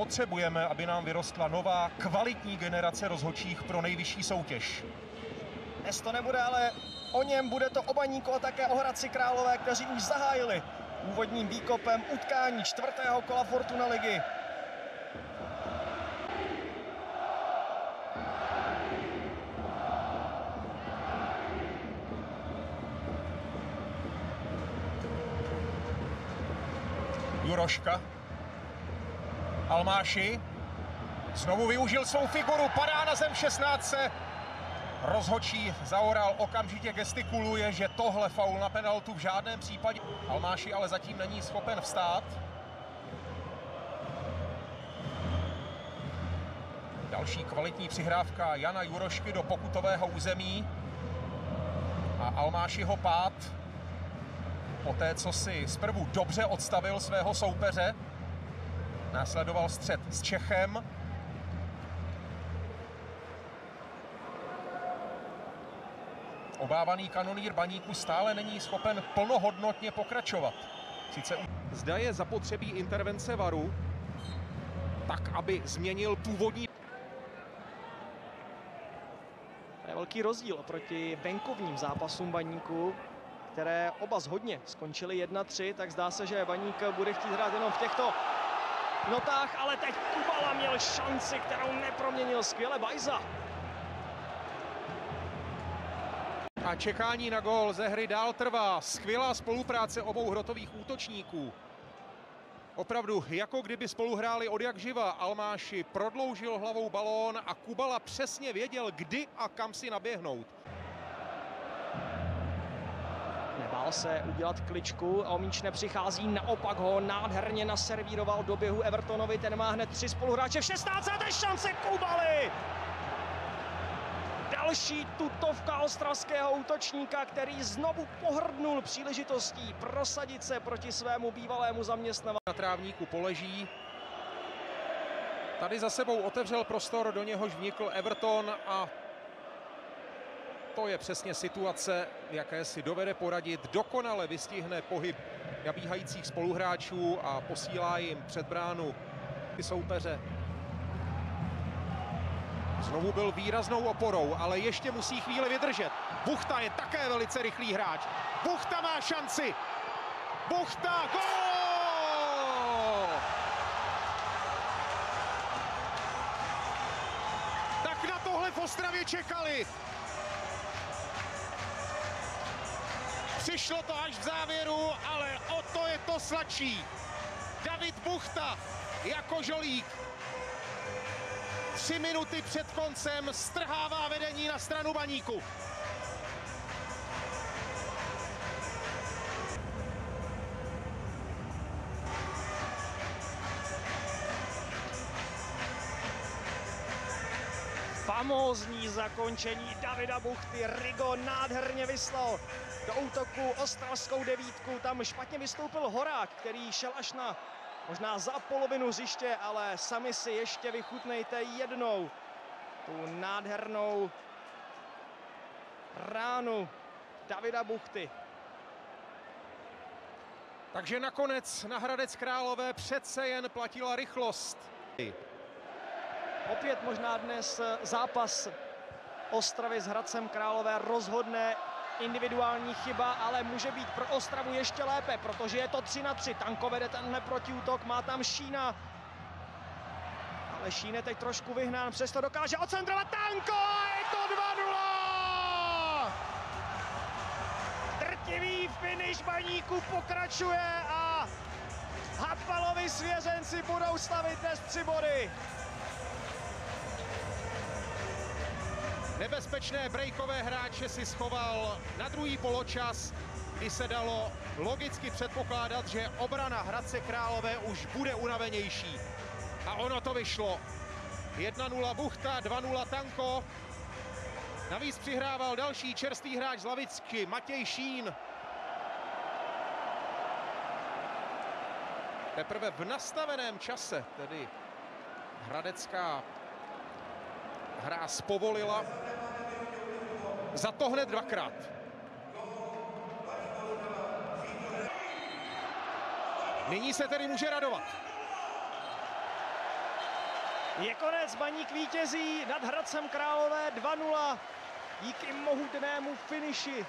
Potřebujeme, aby nám vyrostla nová kvalitní generace rozhodčích pro nejvyšší soutěž. Dnes to nebude ale o něm, bude to o Baníku a také o Hradci Králové, kteří už zahájili úvodním výkopem utkání čtvrtého kola Fortuna ligy. Juroška. Almáši. Znovu využil svou figuru, padá na zem 16. Rozhočí zaoral okamžitě gestikuluje, že tohle faul na penaltu v žádném případě. Almáši ale zatím není schopen vstát. Další kvalitní přihrávka Jana Jurošky do pokutového území. A Almášiho pád po té, co si zprvu dobře odstavil svého soupeře. Následoval střed s Čechem. Obávaný kanonýr Baníku stále není schopen plnohodnotně pokračovat. Sice zda je zapotřebí intervence Varu, tak aby změnil původní To je velký rozdíl oproti venkovním zápasům Baníku, které oba zhodně skončily 1-3, tak zdá se, že Baník bude chtít hrát jenom v těchto notách, ale teď Kubala měl šanci, kterou neproměnil skvěle Bajza. A čekání na gól ze hry dál trvá. Skvělá spolupráce obou hrotových útočníků. Opravdu, jako kdyby spolu hráli od jak živa. Almáši prodloužil hlavou balón a Kubala přesně věděl, kdy a kam si naběhnout. Nebál se udělat kličku a Omíč nepřichází, naopak ho nádherně naservíroval do běhu Evertonovi, ten má hned tři spoluhráče v 16. a to je šance Kubaly! Další tutovka ostravského útočníka, který znovu pohrdnul příležitostí prosadit se proti svému bývalému zaměstnavateli. Na trávníku poleží. Tady za sebou otevřel prostor, do něhož vnikl Everton a to je přesně situace, jaké si dovede poradit. Dokonale vystihne pohyb nabíhajících spoluhráčů a posílá jim před bránu ty soupeře. Znovu byl výraznou oporou, ale ještě musí chvíli vydržet. Buchta je také velice rychlý hráč. Buchta má šanci. Buchta, gól! Tak na tohle v Ostravě čekali. Přišlo to až v závěru, ale o to je to sladší. David Buchta jako žolík. Tři minuty před koncem strhává vedení na stranu Baníku. Famózní zakončení Davida Buchty. Rigo nádherně vyslal do útoku ostravskou devítku. Tam špatně vystoupil Horák, který šel až na možná za polovinu hřiště, ale sami si ještě vychutnejte jednou tu nádhernou ránu Davida Buchty. Takže nakonec na Hradec Králové přece jen platila rychlost. Opět možná dnes zápas Ostravy s Hradcem Králové rozhodne individuální chyba, ale může být pro Ostravu ještě lépe, protože je to 3 na 3. Tanko vede tenhle protiútok, má tam Šína. Ale Šín je teď trošku vyhnán, přesto dokáže ocentrovat Tanko a je to 2-0! Drtivý finish baníku pokračuje a Hapalovi svěřenci budou slavit dnes tři body. Nebezpečné breakové hráče si schoval na druhý poločas, kdy se dalo logicky předpokládat, že obrana Hradce Králové už bude unavenější. A ono to vyšlo. 1-0 Buchta, 2-0 Tanko. Navíc přihrával další čerstvý hráč z lavičky, Matěj Šín. Teprve v nastaveném čase, tedy Hradecká hra zpovolila. Za to hned dvakrát. Nyní se tedy může radovat. Je konec, Baník vítězí nad Hradcem Králové 2-0 díky mohutnému finiši